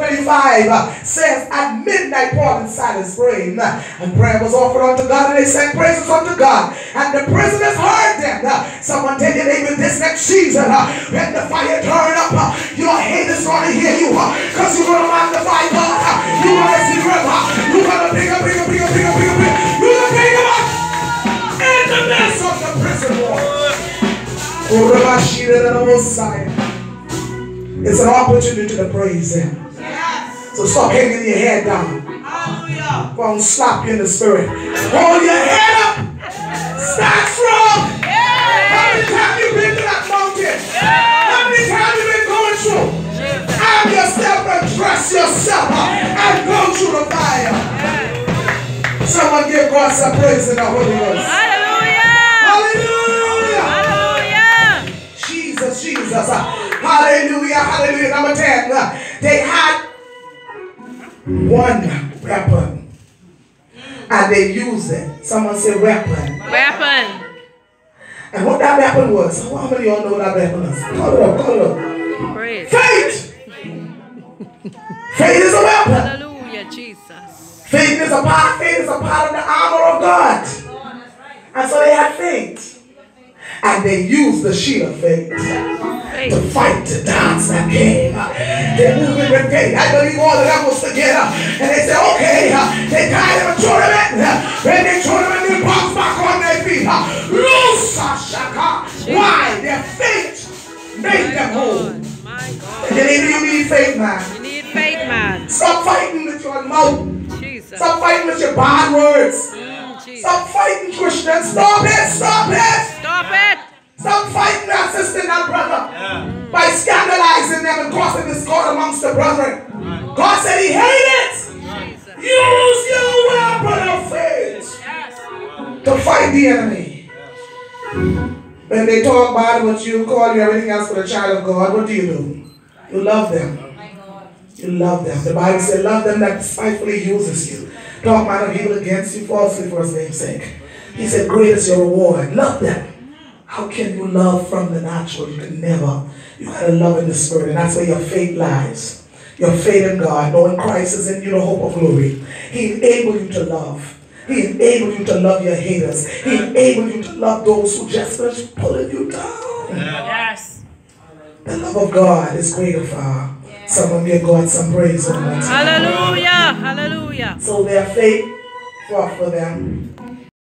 25 uh, says, At midnight Paul and Silas prayed, uh, and prayer was offered unto God, and they sang praises unto God. And the prisoners heard them. Uh, someone tell your neighbor this next season, when the fire turn up, your haters gonna hear you, because you're gonna magnify God. You're gonna see river. You're gonna bring up, bring up, bring up, bring up, bring up, bring. You're him in the midst of the prison wall. It's an opportunity to praise Him. So stop hanging your head down. Hallelujah. Won't slap you in the spirit. Hold your head up. Stand strong. How many times you been to that mountain? How many times you been going through? Arm yourself and dress yourself up and go through the fire. Someone give God some praise in the Holy Ghost. Hallelujah. Hallelujah. Hallelujah. Jesus, Jesus. Hallelujah. Hallelujah. Number 10. They had one weapon. And they used it. Someone say weapon. Weapon. And what that weapon was, how many of y'all know what that weapon is? Call it up, call it up. Praise. Faith! Faith is a weapon. Hallelujah, Jesus. Faith is a part, faith is a part of the armor of God. And so they had faith. And they used the shield of faith To fight the dance that came. They it with faith. I believe all of them was together. And they say, okay, they tied them a tournament. When they tournament, they bounce back on their feet. Loose, shaka. Why? Their faith made them whole. My God. And then you need faith, man. You need faith, man. Stop fighting with your mouth. Jesus. Stop fighting with your bad words. Mm, Jesus. Stop fighting Christians. Stop it. Stop it. Stop it. Stop fighting that sister and that brother by scandalizing them and causing discord amongst the brethren. God said he hated it. Use your weapon of faith to fight the enemy. When they talk bad about you, call you everything else but a child of God, what do you do? You love them. You love them. The Bible says, love them that spitefully uses you. Talk man of evil against you falsely for his name's sake. He said, great is your reward. Love them. How can you love from the natural? You can never. You gotta love in the spirit, and that's where your faith lies. Your faith in God, knowing Christ is in you, the hope of glory. He enabled you to love. He enabled you to love your haters. He enabled you to love those who just finished pulling you down. Yes. The love of God is greater far. Someone give God some praise on that. Hallelujah. Hallelujah. So their faith for them.